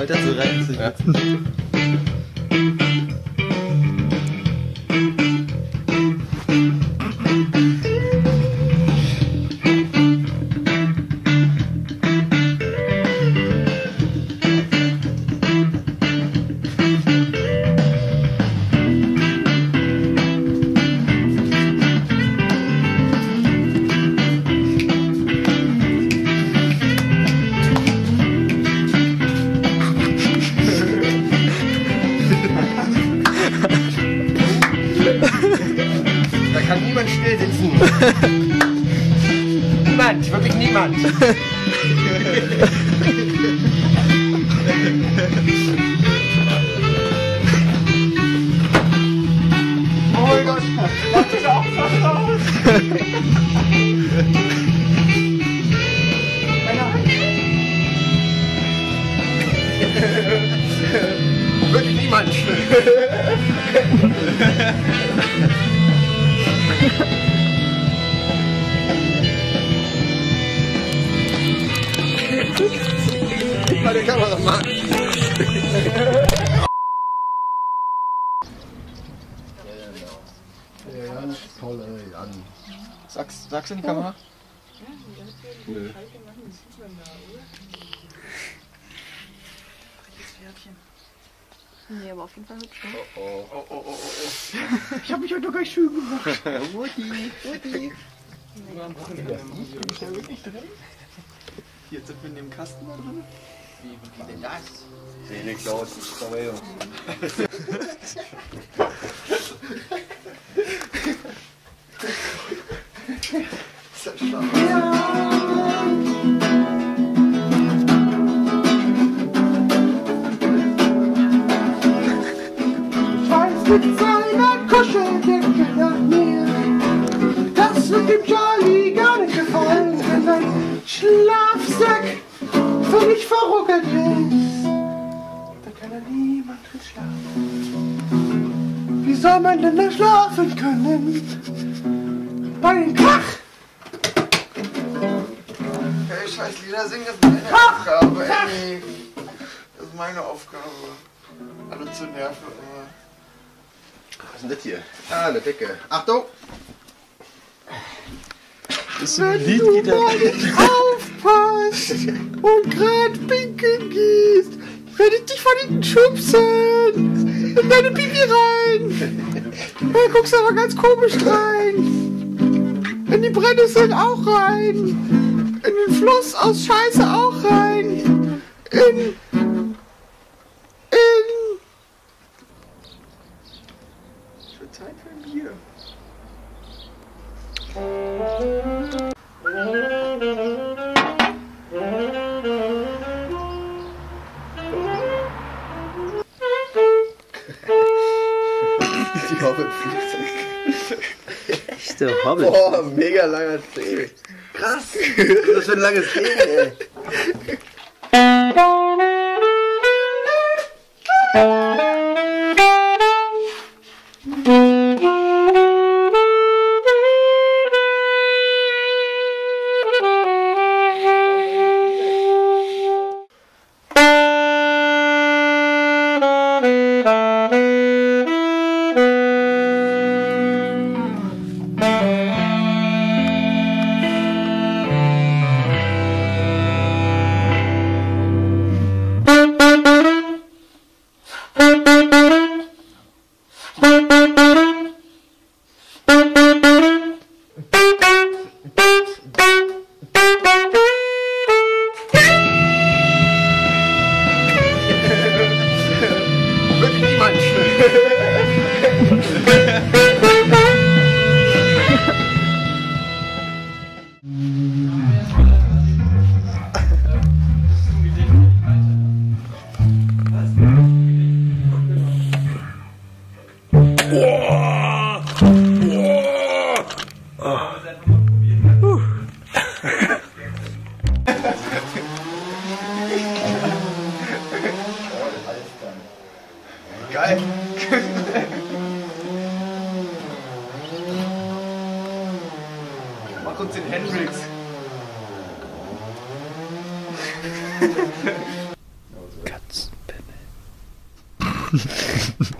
Polter so rein zu sitzen. Da kann niemand still sitzen. niemand, wirklich niemand. oh mein Gott, mach dich auch was raus. Wirklich niemand. Bei der Kameramann. Ja, toll, ey, Jan. Sagst, sagst du in die Kamera? Nö. Nee, aber auf jeden Fall hübsch. Ne? Oh, oh, oh, oh, oh. Ich habe mich heute noch gar nicht schön gemacht. Mutti, Mutti. Ist ja wirklich drin? Jetzt sind wir in dem Kasten da drin. Wie denn das? Seele Klaus, Verwaltung. Schlafsack völlig verruckelt ist. Da kann er niemand drin schlafen. Wie soll man denn da schlafen können? Bei dem Krach! Hey, scheiß Lieder singen, das ist meine Aufgabe, ey. Das ist meine Aufgabe. Alle zu nerven immer. Was ist denn das hier? Ah, eine Decke. Achtung! Das ist ein Wenn du und grad pinkeln gehst, werde ich dich von hinten schubsen in deine Pipi rein. Da guckst aber ganz komisch rein. In die Brennnesseln auch rein. In den Fluss aus Scheiße auch rein. In... In... Wird Zeit für ein Bier. Boah, mega langer Zeh. Krass. Was für ein langes Zeh, ey? Mach uns den Hendrix. Katzenpimmel.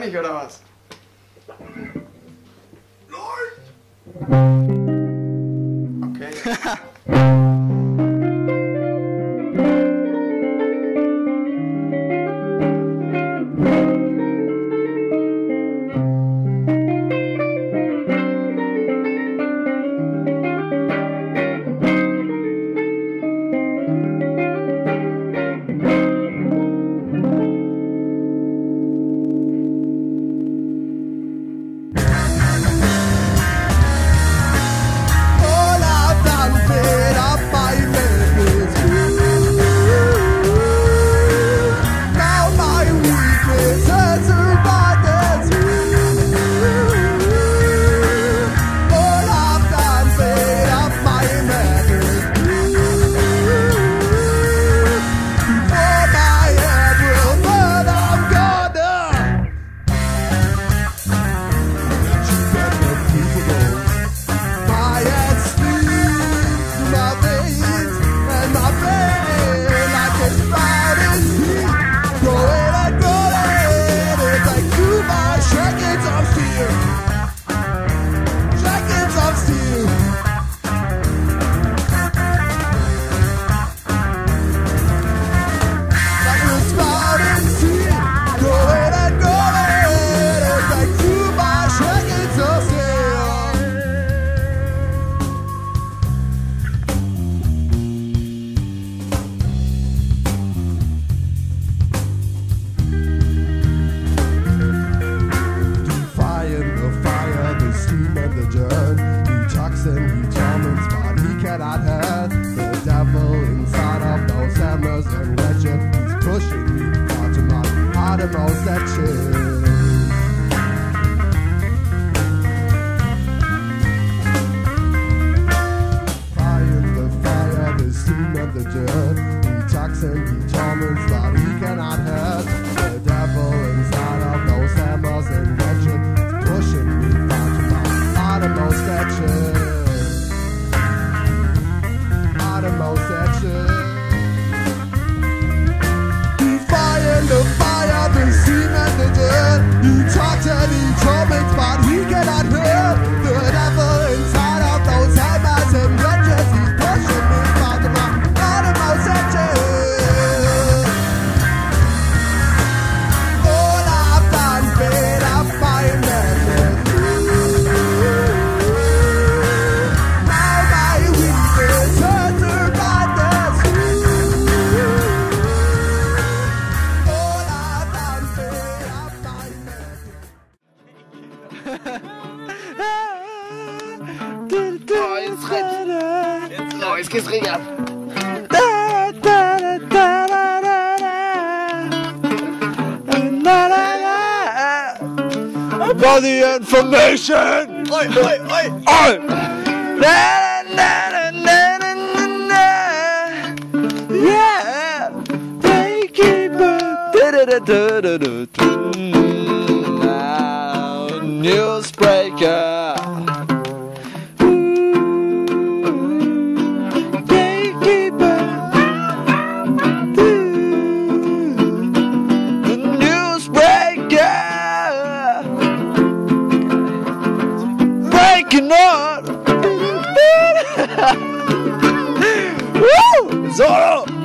nicht, oder was? Läuft! Body information! Oi, oi, oi! Na, na, na, na, na, na, na. Yeah! They keep a... Da, da. Newsbreaker! Ignore. Woo! Zorro!